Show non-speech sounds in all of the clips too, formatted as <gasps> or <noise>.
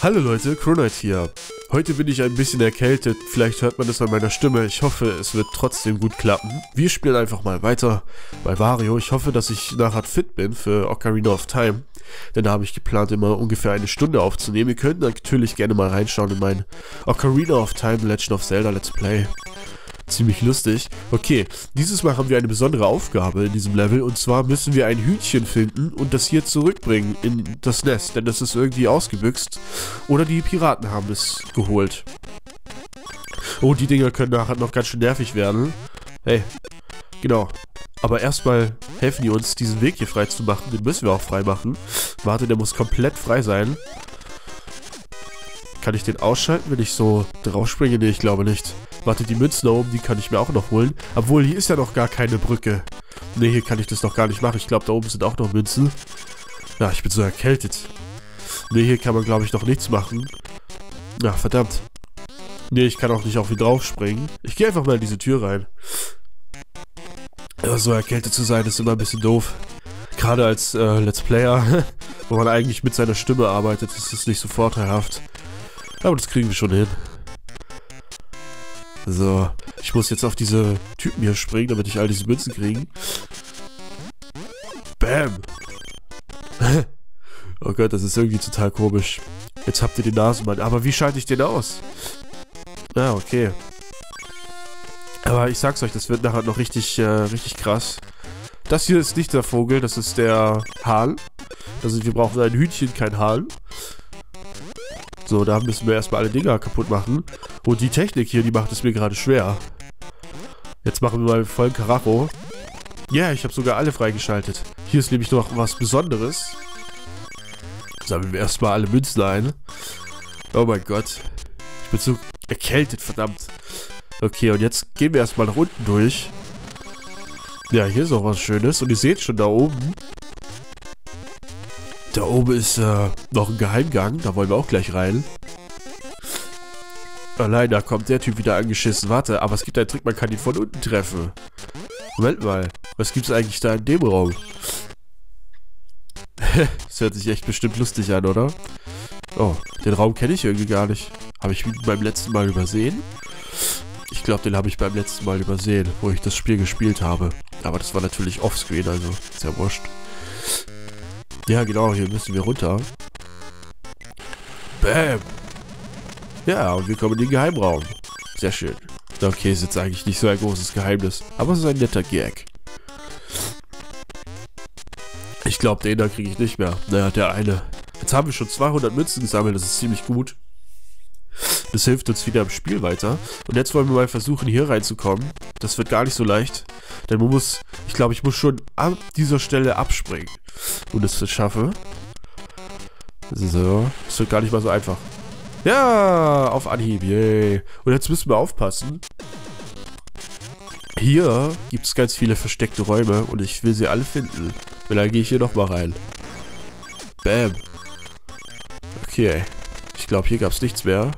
Hallo Leute, Kronite hier. Heute bin ich ein bisschen erkältet, vielleicht hört man das an meiner Stimme. Ich hoffe, es wird trotzdem gut klappen. Wir spielen einfach mal weiter bei Wario. Ich hoffe, dass ich nachher fit bin für Ocarina of Time. Denn da habe ich geplant, immer ungefähr eine Stunde aufzunehmen. Ihr könnt natürlich gerne mal reinschauen in mein Ocarina of Time Legend of Zelda Let's Play ziemlich lustig. Okay, dieses Mal haben wir eine besondere Aufgabe in diesem Level und zwar müssen wir ein Hühnchen finden und das hier zurückbringen in das Nest, denn das ist irgendwie ausgebüxt oder die Piraten haben es geholt. Oh, die Dinger können nachher noch ganz schön nervig werden. Hey, genau. Aber erstmal helfen die uns, diesen Weg hier frei zu machen. Den müssen wir auch frei machen. Warte, der muss komplett frei sein. Kann ich den ausschalten, wenn ich so drauf springe? Nee, ich glaube nicht. Warte, die Münzen da oben, die kann ich mir auch noch holen. Obwohl, hier ist ja noch gar keine Brücke. Ne, hier kann ich das noch gar nicht machen. Ich glaube, da oben sind auch noch Münzen. Ja, ich bin so erkältet. Ne, hier kann man, glaube ich, noch nichts machen. Ja, verdammt. Ne, ich kann auch nicht auf ihn draufspringen. Ich gehe einfach mal in diese Tür rein. Ja, so erkältet zu sein, ist immer ein bisschen doof. Gerade als äh, Let's Player, <laughs> wo man eigentlich mit seiner Stimme arbeitet, ist es nicht so vorteilhaft. Aber das kriegen wir schon hin. So, ich muss jetzt auf diese Typen hier springen, damit ich all diese Münzen kriege. Bam! <laughs> oh Gott, das ist irgendwie total komisch. Jetzt habt ihr den Nasenmann. Aber wie schalte ich den aus? Ah, okay. Aber ich sag's euch, das wird nachher noch richtig, äh, richtig krass. Das hier ist nicht der Vogel, das ist der Hahn. Also wir brauchen ein Hühnchen, kein Hahn. So, da müssen wir erstmal alle Dinger kaputt machen. Und die Technik hier, die macht es mir gerade schwer. Jetzt machen wir mal vollen Karacho. Ja, yeah, ich habe sogar alle freigeschaltet. Hier ist nämlich noch was Besonderes. Sammeln wir erstmal alle Münzen ein. Oh mein Gott. Ich bin so erkältet, verdammt. Okay, und jetzt gehen wir erstmal nach unten durch. Ja, hier ist auch was Schönes. Und ihr seht schon da oben, da oben ist äh, noch ein Geheimgang. Da wollen wir auch gleich rein. Allein, da kommt der Typ wieder angeschissen. Warte, aber es gibt einen Trick, man kann ihn von unten treffen. Moment mal. Was gibt es eigentlich da in dem Raum? <laughs> das hört sich echt bestimmt lustig an, oder? Oh, den Raum kenne ich irgendwie gar nicht. Habe ich ihn beim letzten Mal übersehen? Ich glaube, den habe ich beim letzten Mal übersehen, wo ich das Spiel gespielt habe. Aber das war natürlich offscreen, also sehr wurscht. Ja, genau, hier müssen wir runter. Bam. Ja, und wir kommen in den Geheimraum. Sehr schön. Okay, ist jetzt eigentlich nicht so ein großes Geheimnis. Aber es ist ein netter Gag. Ich glaube, den da kriege ich nicht mehr. Naja, der eine. Jetzt haben wir schon 200 Münzen gesammelt. Das ist ziemlich gut. Das hilft uns wieder im Spiel weiter. Und jetzt wollen wir mal versuchen, hier reinzukommen. Das wird gar nicht so leicht. Denn man muss, ich glaube, ich muss schon an dieser Stelle abspringen. Und es schaffe. So, das wird gar nicht mal so einfach. Ja, auf Anhieb, yay. Und jetzt müssen wir aufpassen. Hier gibt es ganz viele versteckte Räume und ich will sie alle finden. Und dann gehe ich hier nochmal rein. Bam. Okay. Ich glaube, hier gab es nichts mehr.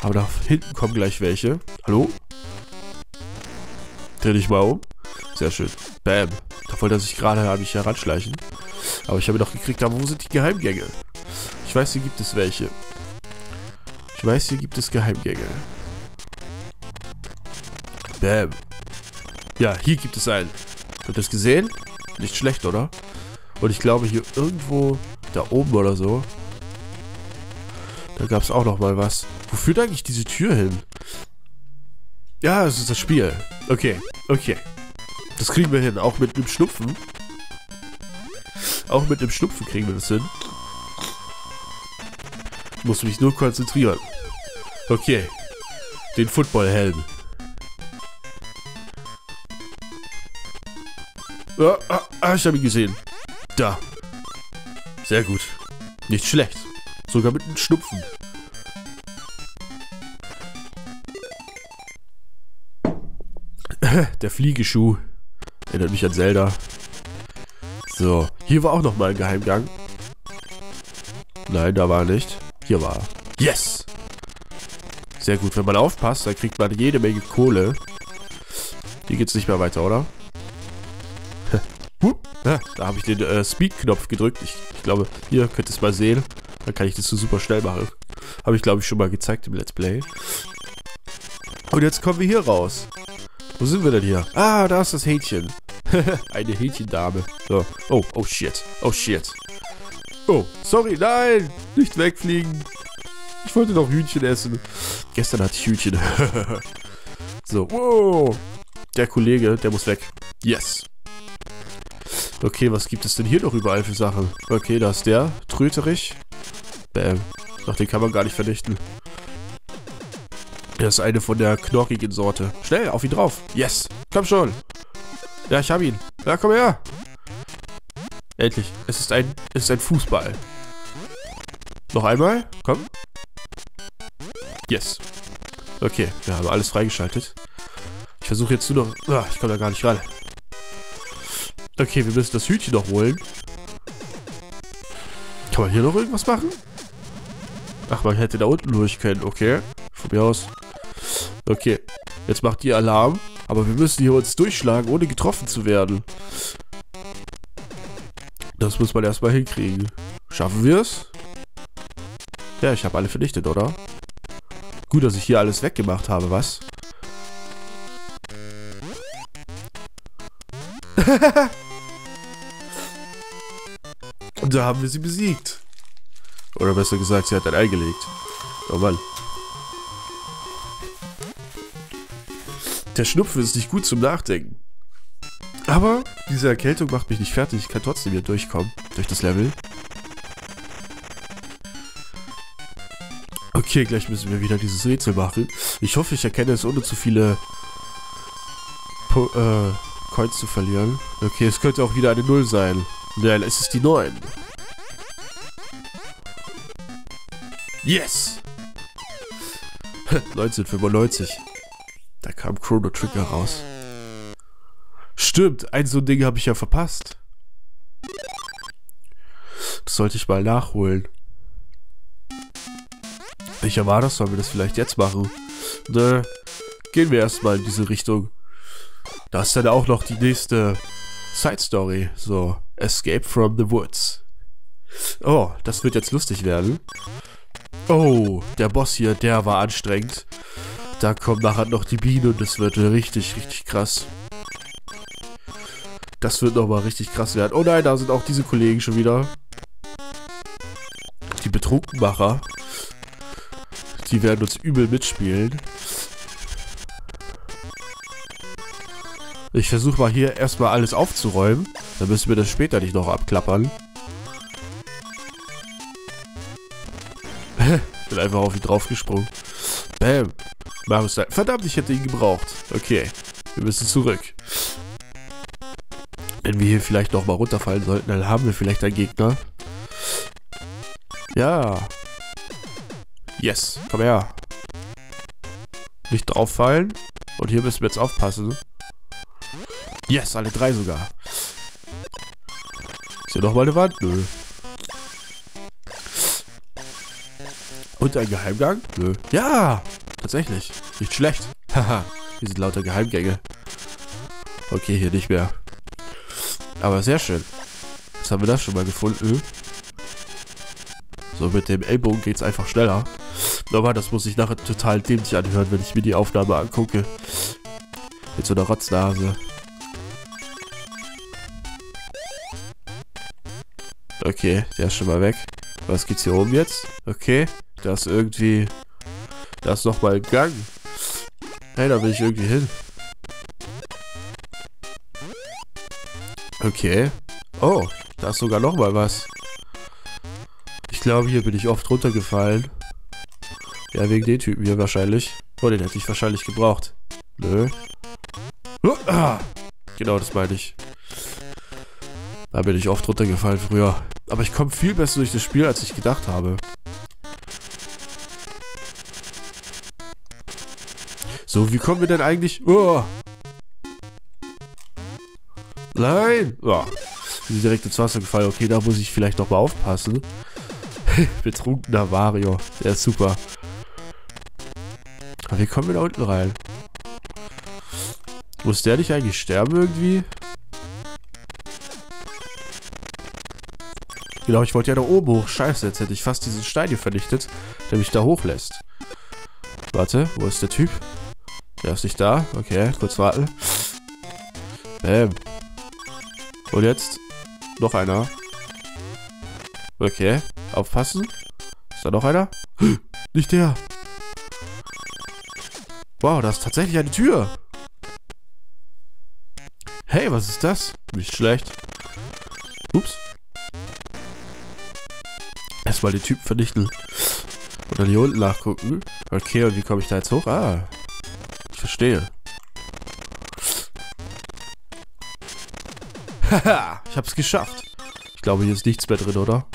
Aber da hinten kommen gleich welche. Hallo? Dreh dich mal um. Sehr schön. Bam. Da wollte er sich gerade an mich heranschleichen. Aber ich habe doch gekriegt, aber wo sind die Geheimgänge? Ich weiß, hier gibt es welche. Ich weiß, hier gibt es Geheimgänge. Bam. Ja, hier gibt es einen. Habt ihr das gesehen? Nicht schlecht, oder? Und ich glaube, hier irgendwo da oben oder so da gab es auch noch mal was. Wo führt eigentlich diese Tür hin? Ja, es ist das Spiel. Okay, okay. Das kriegen wir hin. Auch mit dem Schnupfen. Auch mit dem Schnupfen kriegen wir das hin. Muss mich nur konzentrieren. Okay. Den Footballhelm. Ah, ah, ah, ich habe ihn gesehen. Da. Sehr gut. Nicht schlecht. Sogar mit einem Schnupfen. <laughs> Der Fliegeschuh. Erinnert mich an Zelda. So, hier war auch nochmal ein Geheimgang. Nein, da war er nicht. Hier war er. Yes! Sehr gut, wenn man aufpasst, dann kriegt man jede Menge Kohle. Hier geht's nicht mehr weiter, oder? <laughs> da habe ich den äh, Speed-Knopf gedrückt. Ich, ich glaube, hier könnt ihr es mal sehen. Dann kann ich das so super schnell machen. Habe ich, glaube ich, schon mal gezeigt im Let's Play. Und jetzt kommen wir hier raus. Wo sind wir denn hier? Ah, da ist das Hähnchen. <laughs> Eine Hähnchendame. So. Oh, oh shit. Oh shit. Oh, sorry, nein. Nicht wegfliegen. Ich wollte noch Hühnchen essen. Gestern hatte ich Hühnchen. <laughs> so, wow. Der Kollege, der muss weg. Yes. Okay, was gibt es denn hier noch überall für Sachen? Okay, da ist der. Tröterich. Bäm. Ach, den kann man gar nicht vernichten. Das ist eine von der knorkigen Sorte. Schnell, auf ihn drauf. Yes. Komm schon. Ja, ich hab ihn. Ja, komm her. Endlich. Es ist ein, es ist ein Fußball. Noch einmal. Komm. Yes. Okay, wir haben alles freigeschaltet. Ich versuche jetzt nur noch... Ah, ich komme da gar nicht ran. Okay, wir müssen das Hütchen noch holen. Kann man hier noch irgendwas machen? Ach, man hätte da unten durch können. Okay, von mir aus. Okay, jetzt macht die Alarm. Aber wir müssen hier uns durchschlagen, ohne getroffen zu werden. Das muss man erstmal hinkriegen. Schaffen wir es? Ja, ich habe alle vernichtet, oder? Gut, dass ich hier alles weggemacht habe, was? <laughs> Und da haben wir sie besiegt. Oder besser gesagt, sie hat ein eingelegt. Oh Mann. Der Schnupfen ist nicht gut zum Nachdenken. Aber diese Erkältung macht mich nicht fertig. Ich kann trotzdem hier durchkommen. Durch das Level. Okay, gleich müssen wir wieder dieses Rätsel machen. Ich hoffe, ich erkenne es, ohne zu viele po äh, Coins zu verlieren. Okay, es könnte auch wieder eine Null sein. Nein, es ist die 9. Yes! <laughs> 1995. Da kam Chrono Trigger raus. Stimmt, ein so ein Ding habe ich ja verpasst. Das sollte ich mal nachholen. Welcher war das? Sollen wir das vielleicht jetzt machen? Ne, gehen wir erstmal in diese Richtung. Da ist dann auch noch die nächste Side Story. So, Escape from the Woods. Oh, das wird jetzt lustig werden. Oh, der Boss hier, der war anstrengend. Da kommt nachher noch die Biene und das wird richtig, richtig krass. Das wird nochmal richtig krass werden. Oh nein, da sind auch diese Kollegen schon wieder. Die Betrunkenmacher. Die werden uns übel mitspielen. Ich versuche mal hier erstmal alles aufzuräumen. Dann müssen wir das später nicht noch abklappern. <laughs> Bin einfach auf ihn draufgesprungen. Bam. Marius sagt, verdammt, ich hätte ihn gebraucht. Okay, wir müssen zurück. Wenn wir hier vielleicht nochmal runterfallen sollten, dann haben wir vielleicht einen Gegner. Ja. Yes, komm her. Nicht drauffallen. Und hier müssen wir jetzt aufpassen. Yes, alle drei sogar. Ist hier nochmal eine Wand? Nö. Und ein Geheimgang? Nö. Ja, tatsächlich. Nicht schlecht. <laughs> Haha, hier sind lauter Geheimgänge. Okay, hier nicht mehr. Aber sehr schön. Jetzt haben wir das schon mal gefunden. So, mit dem Ellbogen geht es einfach schneller. Aber das muss ich nachher total dämlich anhören, wenn ich mir die Aufnahme angucke. Mit so einer Rotznase. Okay, der ist schon mal weg. Was gibt's hier oben jetzt? Okay, da ist irgendwie... Da ist nochmal ein Gang. Hey, da will ich irgendwie hin. Okay. Oh, da ist sogar nochmal was. Ich glaube, hier bin ich oft runtergefallen. Ja, wegen den Typen hier wahrscheinlich. Oh, den hätte ich wahrscheinlich gebraucht. Nö. Genau, das meine ich. Da bin ich oft runtergefallen früher. Aber ich komme viel besser durch das Spiel, als ich gedacht habe. So, wie kommen wir denn eigentlich... Oh. Nein! Oh. Sind direkt ins Wasser gefallen. Okay, da muss ich vielleicht noch mal aufpassen. <laughs> Betrunkener Mario. Der ist super. Aber wie kommen wir da unten rein? Muss der nicht eigentlich sterben irgendwie? Genau, ich wollte ja da oben hoch. Scheiße, jetzt hätte ich fast diesen Stein hier vernichtet, der mich da hochlässt. Warte, wo ist der Typ? Der ist nicht da. Okay, kurz warten. Bäm. Und jetzt noch einer. Okay, aufpassen. Ist da noch einer? <gasps> Nicht der. Wow, da ist tatsächlich eine Tür. Hey, was ist das? Nicht schlecht. Ups. Erstmal den Typen vernichten. Und dann hier unten nachgucken. Okay, und wie komme ich da jetzt hoch? Ah, verstehe. Haha, ich hab's geschafft. Ich glaube, hier ist nichts mehr drin, oder?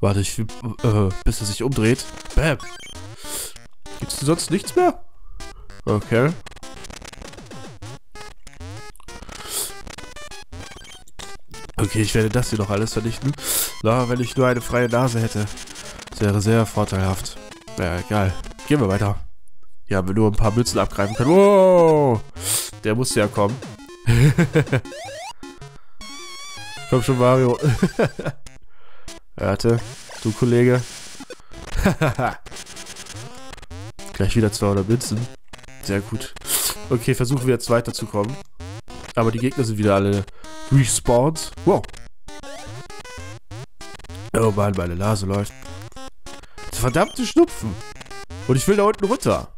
Warte, ich, äh, bis er sich umdreht. Bam. Gibt's denn sonst nichts mehr? Okay. Okay, ich werde das hier noch alles vernichten. Na, wenn ich nur eine freie Nase hätte. Das wäre sehr vorteilhaft. Naja, egal. Gehen wir weiter. Hier haben wir nur ein paar Mützen abgreifen können. Wow! Der muss ja kommen. <laughs> Komm schon, Mario. <laughs> Warte, du Kollege. <laughs> Gleich wieder 200 Münzen. Sehr gut. Okay, versuchen wir jetzt weiterzukommen. Aber die Gegner sind wieder alle respawned. Wow. Oh Mann, meine Nase läuft. Verdammte Schnupfen. Und ich will da unten runter.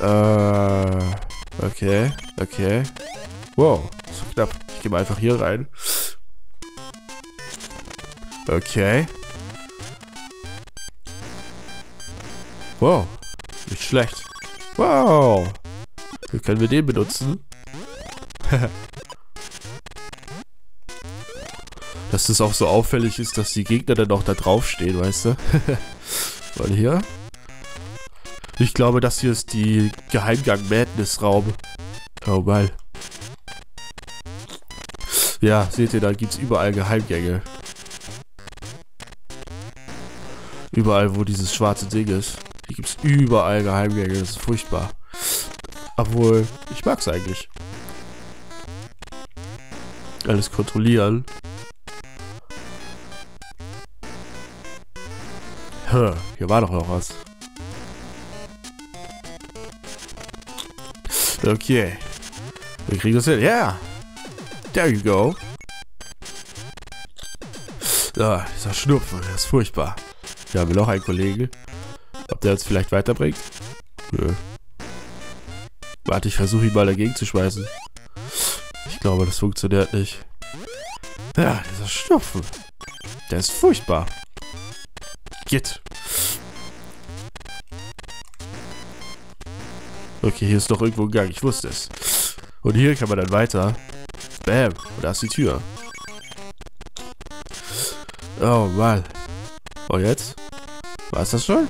Äh, okay, okay. Wow, so knapp. Ich gehe mal einfach hier rein. Okay. Wow, nicht schlecht. Wow. Wie können wir den benutzen? <laughs> dass das auch so auffällig ist, dass die Gegner dann auch da draufstehen, weißt du? <laughs> Weil hier. Ich glaube, das hier ist die Geheimgang Madness Raum. Oh mal. Ja, seht ihr, da gibt es überall Geheimgänge. Überall, wo dieses schwarze Ding ist. Hier gibt es überall Geheimgänge. Das ist furchtbar. Obwohl, ich mag es eigentlich. Alles kontrollieren. Hier war doch noch was. Okay. Wir kriegen das hin. Yeah. There you go. Ah, dieser Schnupfen, der ist furchtbar. Hier haben wir noch einen Kollegen. Ob der uns vielleicht weiterbringt? Nö. Warte, ich versuche ihn mal dagegen zu schmeißen. Ich glaube, das funktioniert nicht. Ja, dieser Schnupfen. Der ist furchtbar. Git. Okay, hier ist noch irgendwo ein Gang. Ich wusste es. Und hier kann man dann weiter. Bam. Und da ist die Tür. Oh, Mann. Und jetzt? War es das schon?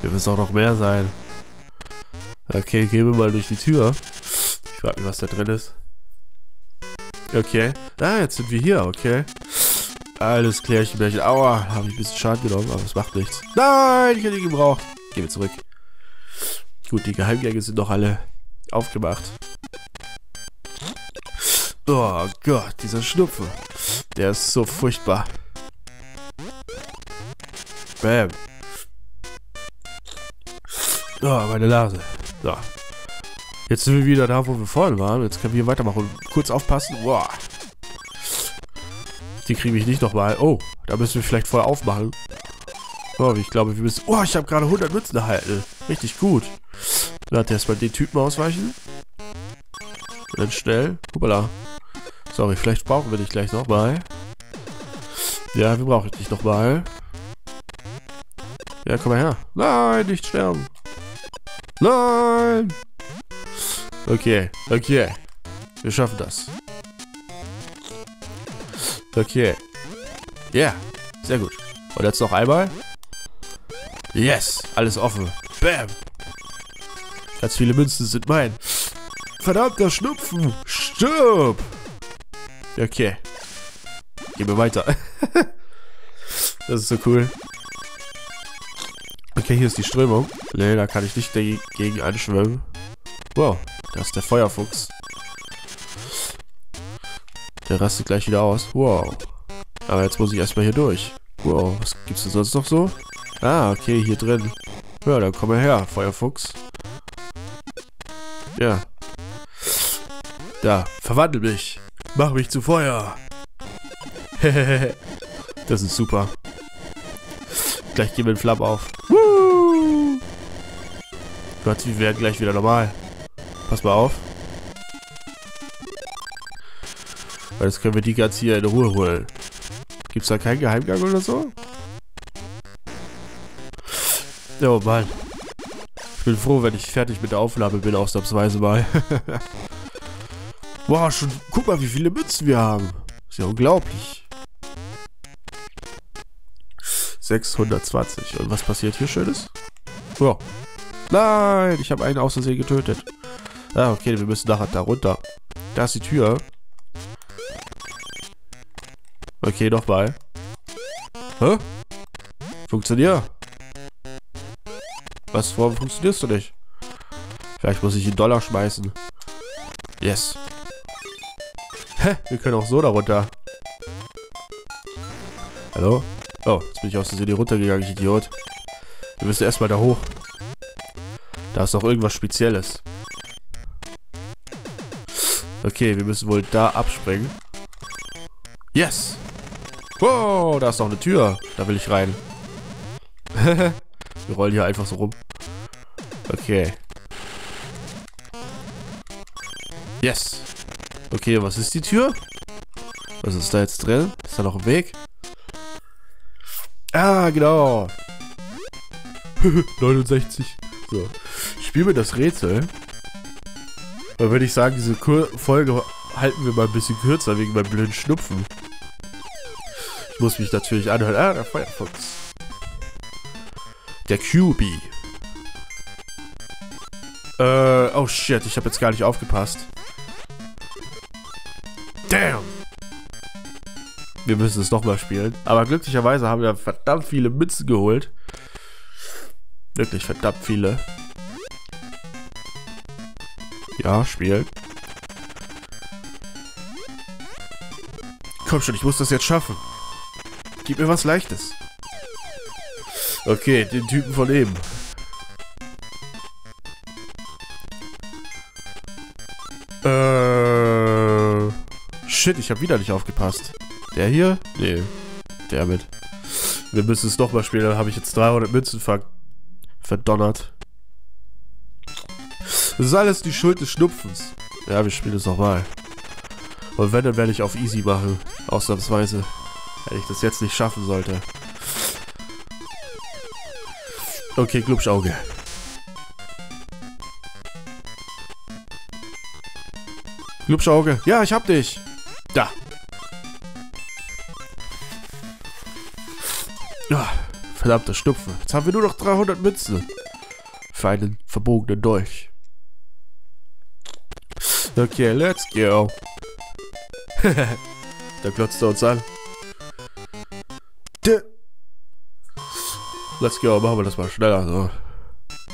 Hier müssen auch noch mehr sein. Okay, gehen wir mal durch die Tür. Ich frage mich, was da drin ist. Okay. Ah, jetzt sind wir hier, okay. Alles klärchen. Aua, habe ich ein bisschen Schaden genommen, aber es macht nichts. Nein, ich hätte ihn gebraucht. Gehen wir zurück. Gut, die Geheimgänge sind noch alle aufgemacht. Oh Gott, dieser Schnupfen. Der ist so furchtbar. Bam. Oh, meine Nase. So. Jetzt sind wir wieder da, wo wir vorhin waren. Jetzt können wir weitermachen. Kurz aufpassen. Boah. Die kriege ich nicht nochmal. Oh, da müssen wir vielleicht vorher aufmachen. Oh, ich glaube, wir müssen... Oh, ich habe gerade 100 Münzen erhalten. Richtig gut. Dann hat erstmal den Typen ausweichen. Und dann schnell. Hoppala. Sorry, vielleicht brauchen wir dich gleich nochmal. Ja, wir brauchen dich nochmal. Ja, komm mal her. Nein, nicht sterben. Nein. Okay, okay. Wir schaffen das. Okay. Ja, yeah. sehr gut. Und jetzt noch einmal. Yes, alles offen. Bam. Ganz viele Münzen sind mein. Verdammter Schnupfen. Stirb. Okay. Gehen wir weiter. <laughs> das ist so cool. Okay, hier ist die Strömung. Nee, da kann ich nicht dagegen einschwimmen. Wow, da ist der Feuerfuchs. Der rastet gleich wieder aus. Wow. Aber jetzt muss ich erstmal hier durch. Wow, was gibt's denn sonst noch so? Ah, okay, hier drin. Ja, dann komm mal her, Feuerfuchs. Ja. Da, verwandel mich. Mach mich zu Feuer. <laughs> das ist super. Gleich gehen wir in Flammen auf. Woo! Gott, wir werden gleich wieder normal. Pass mal auf. Weil jetzt können wir die ganz hier in Ruhe holen. Gibt's da keinen Geheimgang oder so? Oh Mann. Ich bin froh, wenn ich fertig mit der Aufnahme bin, ausnahmsweise mal. <laughs> Boah, schon. Guck mal, wie viele Mützen wir haben. Ist ja unglaublich. 620. Und was passiert hier Schönes? Ja. Nein, ich habe einen aus Versehen getötet. Ah, okay, wir müssen nachher da runter. Da ist die Tür. Okay, nochmal. Hä? Funktioniert. Was, warum funktionierst du nicht? Vielleicht muss ich einen Dollar schmeißen. Yes. Hä? Wir können auch so da runter. Hallo? Oh, jetzt bin ich aus der Serie runtergegangen, ich Idiot. Wir müssen erstmal da hoch. Da ist doch irgendwas Spezielles. Okay, wir müssen wohl da abspringen. Yes! Wow, da ist noch eine Tür. Da will ich rein. <laughs> Wir rollen hier einfach so rum. Okay. Yes. Okay, was ist die Tür? Was ist da jetzt drin? Ist da noch ein Weg? Ah, genau. <laughs> 69. So. Ich spiele mir das Rätsel. Dann würde ich sagen, diese Kur Folge halten wir mal ein bisschen kürzer wegen meinem blöden Schnupfen. Ich muss mich natürlich anhören. Ah, der Firefox. Der QB. Äh, oh shit, ich habe jetzt gar nicht aufgepasst. Damn. Wir müssen es nochmal spielen. Aber glücklicherweise haben wir verdammt viele Münzen geholt. Wirklich verdammt viele. Ja, spielen. Komm schon, ich muss das jetzt schaffen. Gib mir was Leichtes. Okay, den Typen von eben. Äh. Shit, ich habe wieder nicht aufgepasst. Der hier? Nee. Der mit. Wir müssen es nochmal spielen, dann habe ich jetzt 300 Münzen ver verdonnert. Das ist alles die Schuld des Schnupfens. Ja, wir spielen es nochmal. Und wenn, dann werde ich auf easy machen. Ausnahmsweise. Wenn ich das jetzt nicht schaffen sollte. Okay, Glubschauge. Glubschauge. Ja, ich hab dich. Da. Ah, verdammter Schnupfen. Jetzt haben wir nur noch 300 Münzen. Für einen verbogenen Dolch. Okay, let's go. <laughs> da glotzt er uns an. Let's go, machen wir das mal schneller. So.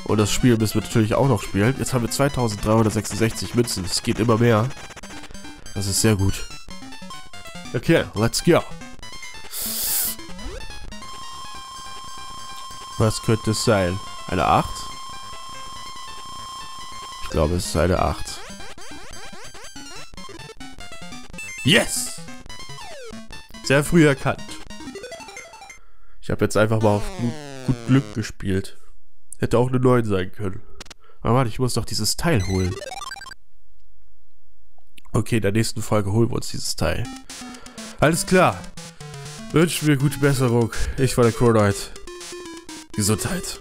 Und das Spiel müssen wir natürlich auch noch spielen. Jetzt haben wir 2366 Münzen. Es geht immer mehr. Das ist sehr gut. Okay, let's go. Was könnte es sein? Eine 8? Ich glaube, es ist eine 8. Yes! Sehr früh erkannt. Ich habe jetzt einfach mal auf gut, gut Glück gespielt. Hätte auch eine 9 sein können. Aber warte, ich muss doch dieses Teil holen. Okay, in der nächsten Folge holen wir uns dieses Teil. Alles klar. Wünschen wir gute Besserung. Ich war der Chronite. Gesundheit.